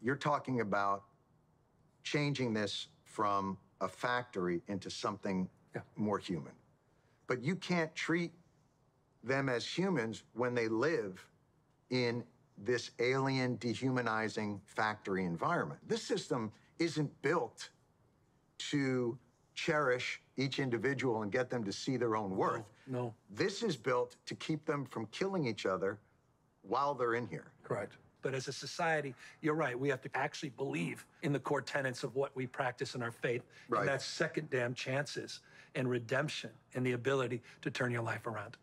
You're talking about changing this from a factory into something Yeah. more human. But you can't treat them as humans when they live in this alien, dehumanizing factory environment. This system isn't built to cherish each individual and get them to see their own worth. no. This is built to keep them from killing each other while they're in here. Correct. But as a society, you're right. We have to actually believe in the core tenets of what we practice in our faith. Right. And that's second damn chances and redemption and the ability to turn your life around.